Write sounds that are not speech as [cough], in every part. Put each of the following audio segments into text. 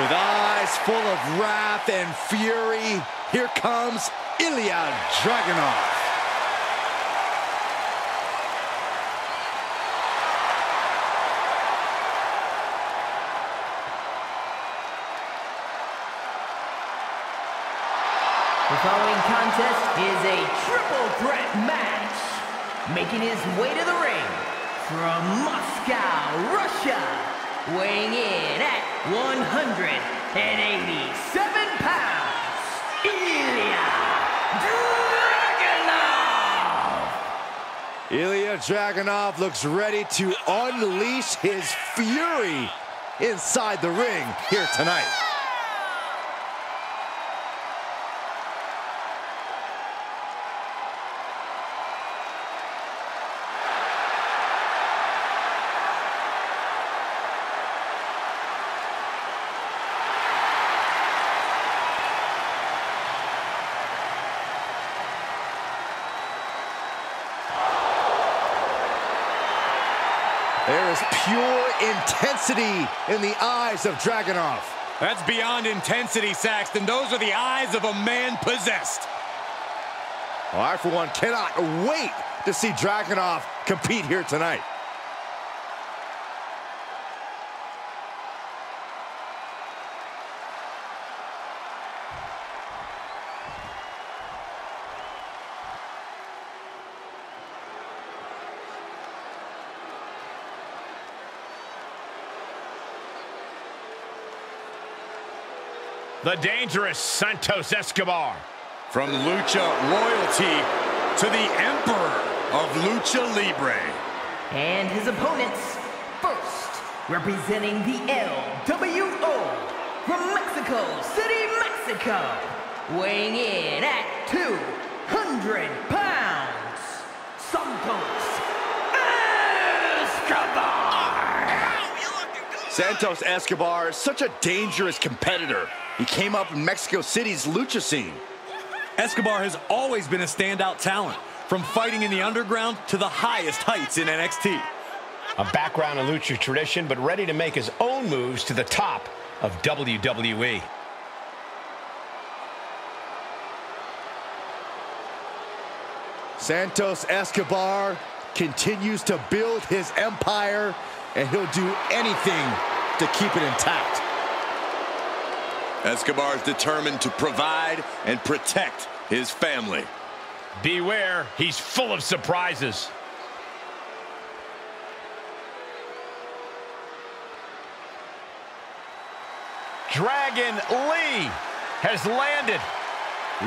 With eyes full of wrath and fury, here comes Ilja Dragunov. The following contest is a triple threat match. Making his way to the ring from Moscow, Russia, weighing in at 187 pounds, Ilja Dragunov! Ilja Dragunov looks ready to unleash his fury inside the ring here tonight. There is pure intensity in the eyes of Dragunov. That's beyond intensity, Saxton. Those are the eyes of a man possessed. Well, I, for one, cannot wait to see Dragunov compete here tonight. The dangerous Santos Escobar. From Lucha Royalty to the Emperor of Lucha Libre. And his opponents, first, representing the LWO from Mexico City, Mexico, weighing in at 200 pounds, Santos Escobar! Santos Escobar is such a dangerous competitor. He came up in Mexico City's lucha scene. Escobar has always been a standout talent, from fighting in the underground to the highest heights in NXT. A background in lucha tradition, but ready to make his own moves to the top of WWE. Santos Escobar continues to build his empire, and he'll do anything to keep it intact. Escobar is determined to provide and protect his family. Beware, he's full of surprises. Dragon Lee has landed.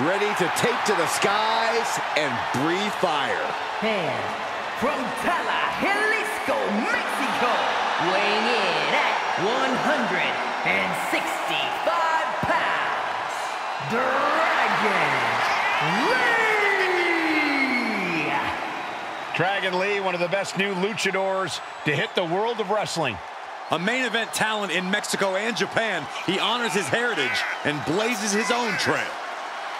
Ready to take to the skies and breathe fire. And from Tala, Jalisco, Mexico, weighing in at 165 pounds, Dragon Lee! Dragon Lee, one of the best new luchadors to hit the world of wrestling. A main event talent in Mexico and Japan, he honors his heritage and blazes his own trail.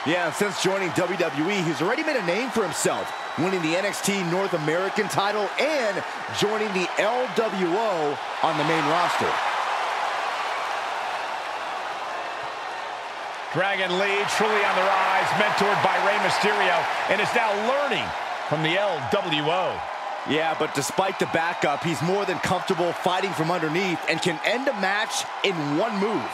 Yeah, since joining WWE, he's already made a name for himself, winning the NXT North American title and joining the LWO on the main roster. Dragon Lee truly on the rise, mentored by Rey Mysterio, and is now learning from the LWO. Yeah, but despite the backup, he's more than comfortable fighting from underneath and can end a match in one move.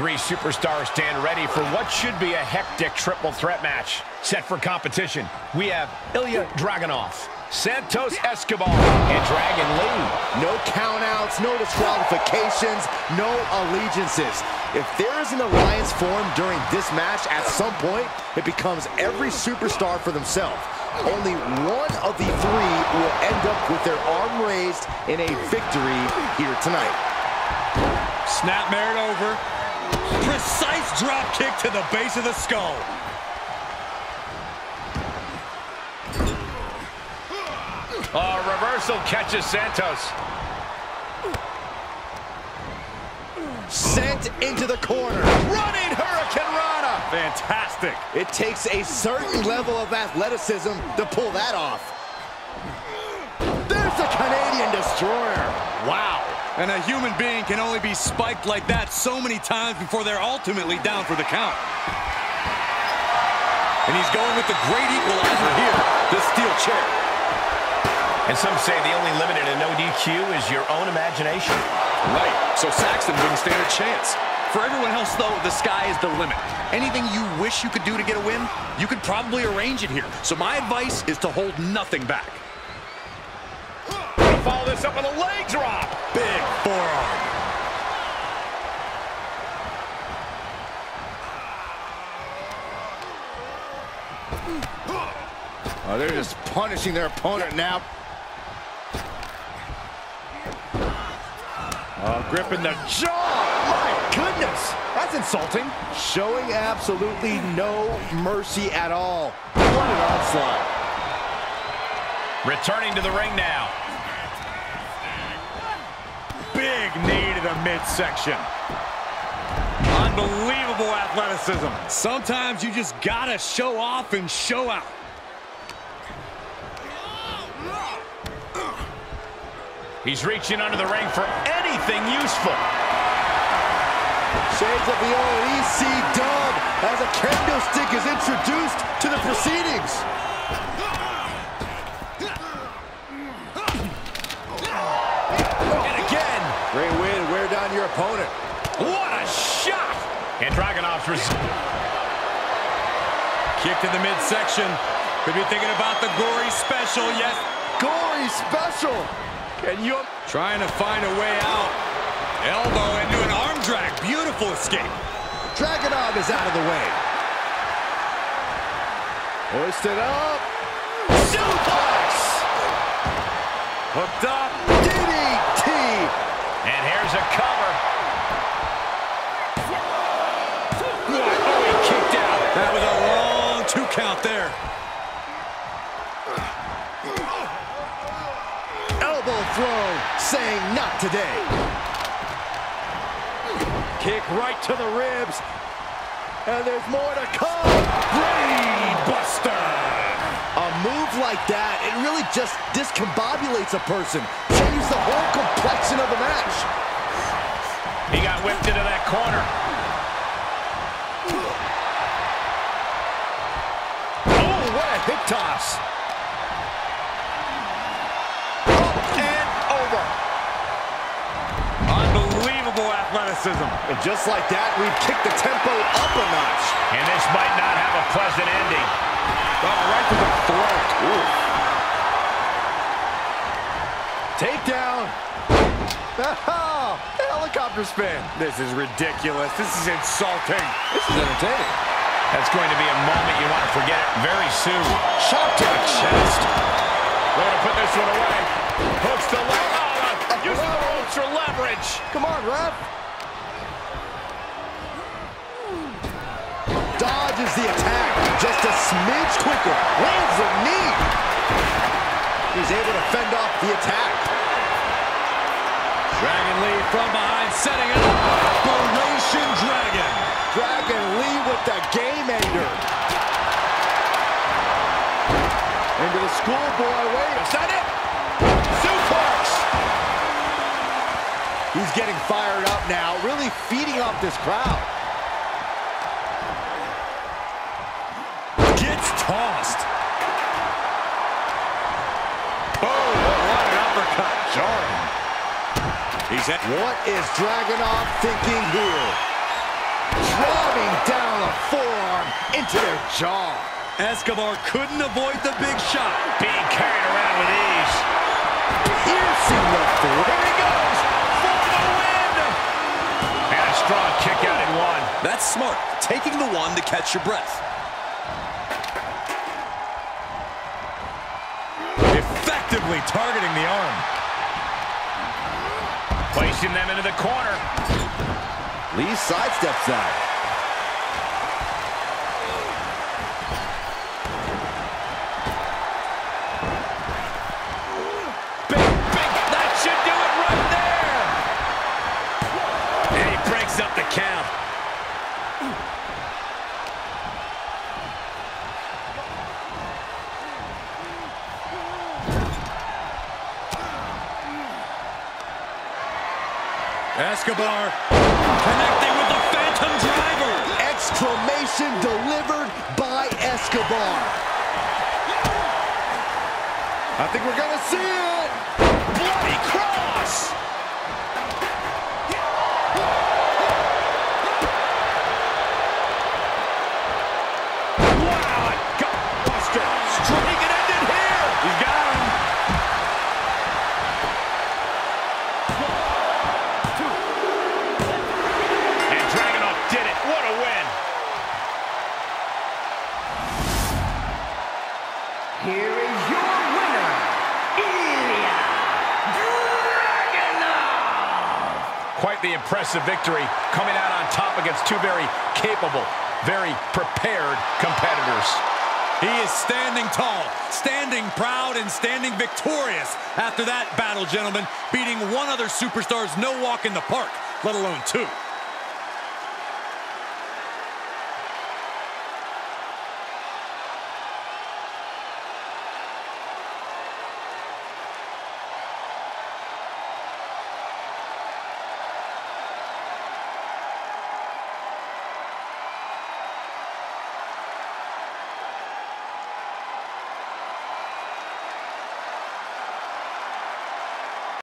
Three superstars stand ready for what should be a hectic triple threat match. Set for competition, we have Ilja Dragunov, Santos Escobar, and Dragon Lee. No countouts, no disqualifications, no allegiances. If there is an alliance formed during this match, at some point, it becomes every superstar for themselves. Only one of the three will end up with their arm raised in a victory here tonight. Snap merit over. Precise drop kick to the base of the skull. Oh, reversal catches Santos. Sent into the corner. Running Hurricanrana. Fantastic. It takes a certain level of athleticism to pull that off. There's the Canadian Destroyer. Wow. And a human being can only be spiked like that so many times before they're ultimately down for the count. And he's going with the great equalizer here, the steel chair. And some say the only limit in a no DQ is your own imagination. Right, so Saxton wouldn't stand a chance. For everyone else, though, the sky is the limit. Anything you wish you could do to get a win, you could probably arrange it here. So my advice is to hold nothing back. Follow this up with a leg drop. Big forearm. Oh, they're just punishing their opponent now. Oh, gripping the jaw. My goodness, that's insulting. Showing absolutely no mercy at all. What an onslaught. Returning to the ring now. Big knee to the midsection. Unbelievable athleticism. Sometimes you just gotta show off and show out. He's reaching under the ring for anything useful. Shades of the old EC dub as a candlestick is introduced to the proceedings. And again. Great way to wear down your opponent. What a shot! And Dragunov's res Kick to the midsection. Could be thinking about the gory special. Yes, Gory special. Can you? Trying to find a way out. Elbow into an arm drag. Beautiful escape. Dragonov is out of the way. Hoisted up. Suplex. Hooked up. DDT. And here's a cover. Oh, he kicked out. That was a long two count there. Elbow throw. Saying not today. Kick right to the ribs. And there's more to come. Brain Buster. A move like that, it really just discombobulates a person. The whole complexion of the match. He got whipped into that corner. Oh, what a hip toss. Up and over. Unbelievable athleticism. And just like that, we've kicked the tempo up a notch. And this might not have a pleasant ending. Oh, right to the throat. Takedown. [laughs] Helicopter spin. This is ridiculous. This is insulting. This is entertaining. That's going to be a moment you want to forget very soon. Shot to the chest. We're going to put this one away. Hooks the leg. Oh, [laughs] using the ropes for leverage. Come on, ref. Dodges the attack just a smidge quicker. Lands the knee. He's able to fend off the attack. Dragon Lee from behind, setting it up. Operation Dragon. Dragon Lee with the game ender. Into the schoolboy way. Is that it? Suplex. He's getting fired up now, really feeding off this crowd. Gets tossed. Boom. What an uppercut. Jarring. He's at What is Dragunov thinking here? Driving down a forearm into their jaw. Escobar couldn't avoid the big shot. Being carried around with ease. Piercing the foot. Here he goes for the win. And a strong kick out in one. That's smart. Taking the one to catch your breath. Effectively targeting the arm. Placing them into the corner. Lee sidesteps that. Escobar connecting with the Phantom Driver. Exclamation delivered by Escobar. I think we're gonna see it. The impressive victory coming out on top against two very capable, very prepared competitors. He is standing tall, standing proud, and standing victorious after that battle, gentlemen, beating one other superstar's no walk in the park, let alone two.